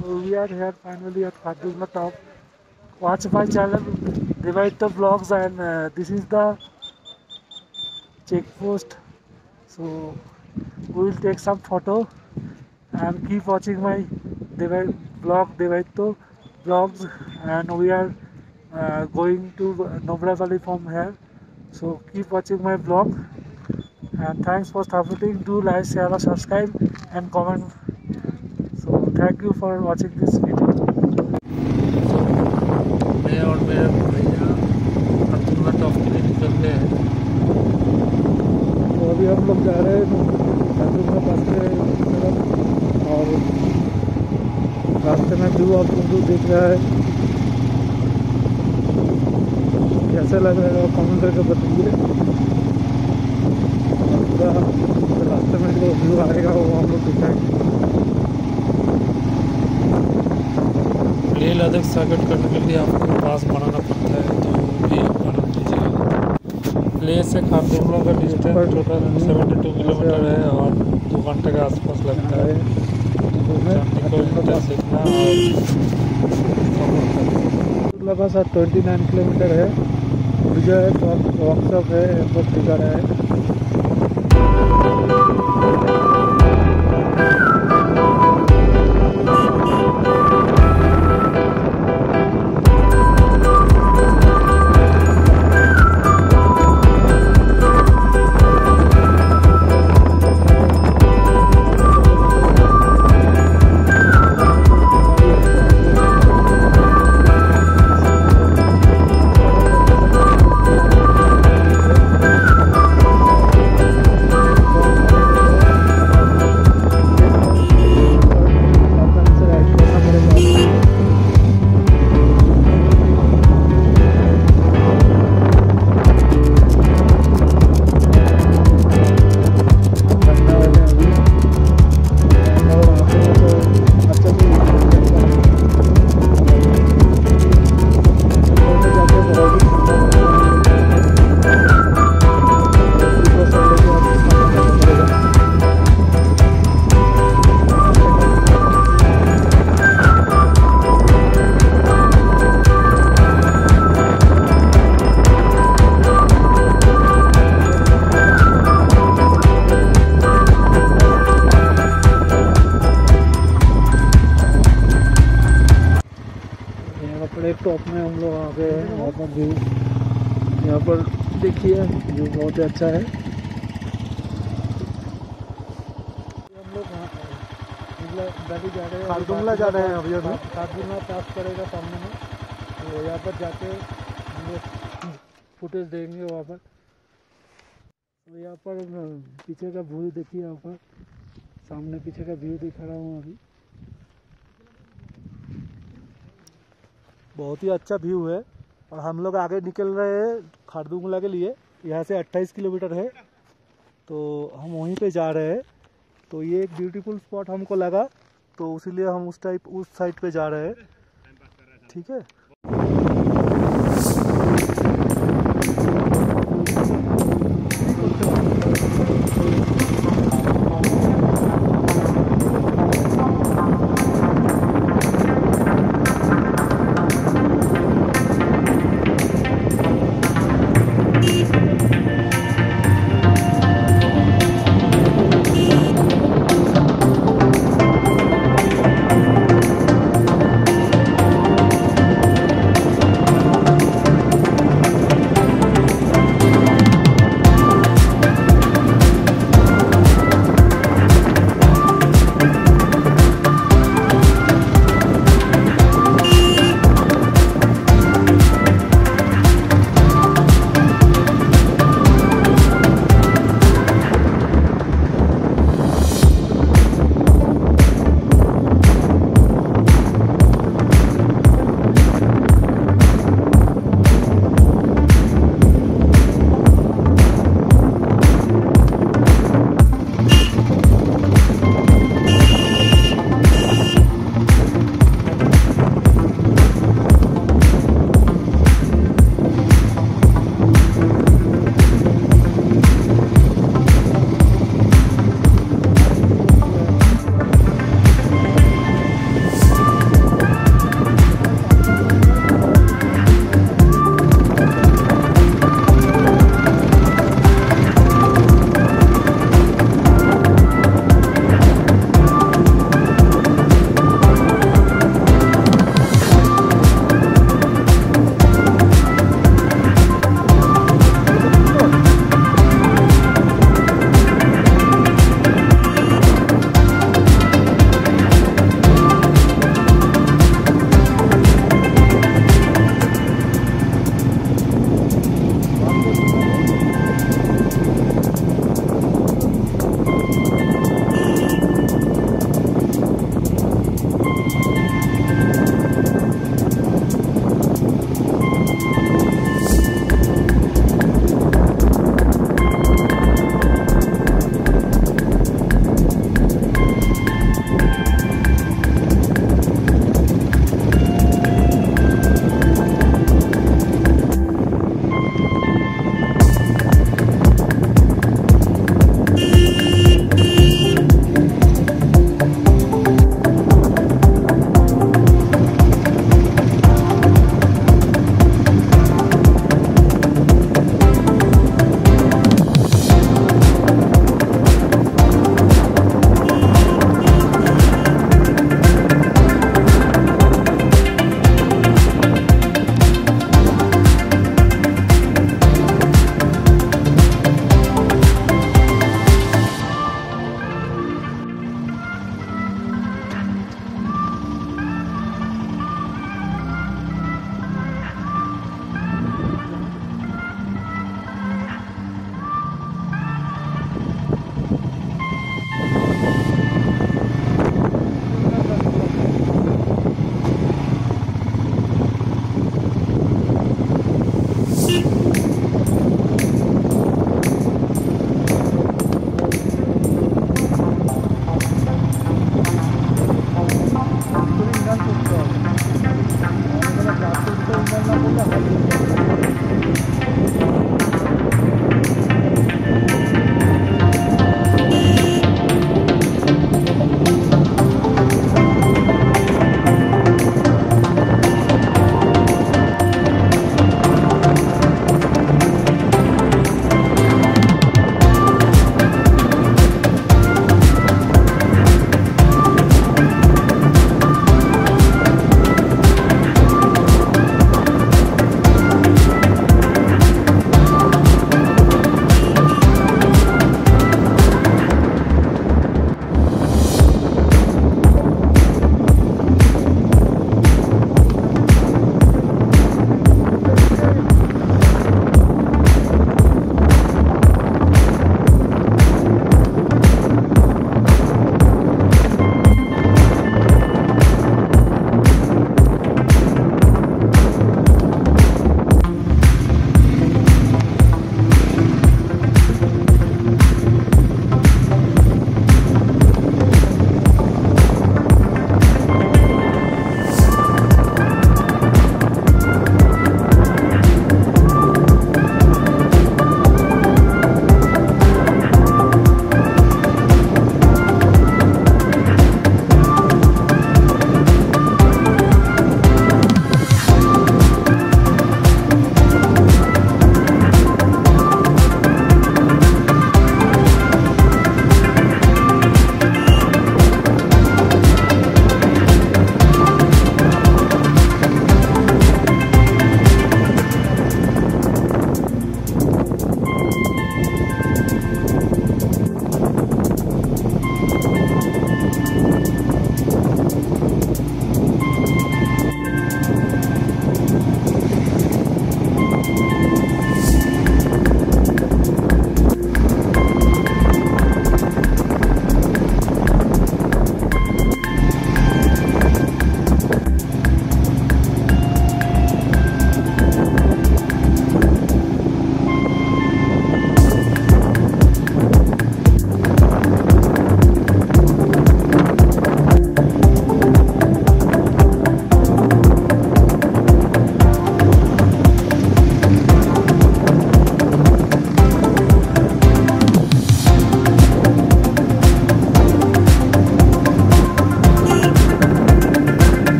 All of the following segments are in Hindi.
So we are here finally at Khardungla top. Watch my channel, divide the vlogs and uh, this is the check post. So we will take some photo and keep watching my divide vlog Divaito vlogs and we are uh, going to Nobra Valley from here. So keep watching my vlog and thanks for supporting. Do like, share, subscribe and comment. So you for watching this video. मैं और मेरे भैया अब्दुल्ला टॉप के लिए निकल गए हैं। तो अभी हम लोग जा रहे हैं खरदुंगा पास से और रास्ते में व्यू आप लोग दिख रहा है कैसे लग रहा है कमेंट करके बताइए। रास्ते में जो व्यू आएगा वो हम लोग दिखाएँगे लेह लद्दाख सर्किट करने के लिए आपको पास बनाना पड़ता है तो भी आप बना लीजिएगा लेह से खारदुंगला का distance total seventy two kilometre है और दो घंटे के आसपास लगता है। सीखना और लगातार ट्वेंटी नाइन किलोमीटर है विजय वर्कशॉप है, एयरपोर्ट टिकर है। पर व्यू यहाँ पर देखिए व्यू बहुत ही अच्छा है। हम लोग मतलब जा रहे हैं। खारदुंगला जा रहे हैं अभी अभी। खारदुंगला पास करेगा सामने में। तो यहाँ पर जाके हम लोग फुटेज देंगे वहाँ पर। तो यहाँ पर पीछे का व्यू देखिए यहाँ पर। सामने पीछे का व्यू दिखा रहा हूँ अभी। बहुत ही अच्छा व्यू है। और हम लोग आगे निकल रहे हैं खारदुंगला के लिए। यहाँ से 28 किलोमीटर है। तो हम वहीं पे जा रहे हैं। तो ये एक ब्यूटीफुल स्पॉट हमको लगा। तो इसीलिए हम उस टाइप उस साइड पे जा रहे हैं। ठीक है?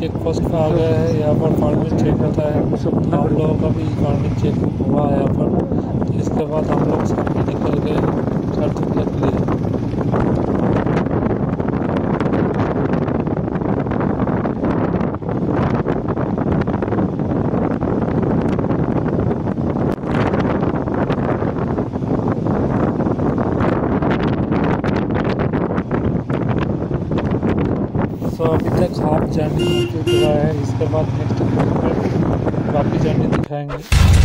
चेक पोस्ट पर आ गया है, यहाँ पर फ़ार्मिंग चेक होता है। हम लोगों का भी फ़ार्मिंग चेक हुआ है यहाँ पर तो इसके बाद हम लोग सामने निकल गए खारदुगला के लिए सो हाफ़ जर्नी हो चुका है इसके बाद नेक्स्ट बाकी जर्नी दिखाएँगे।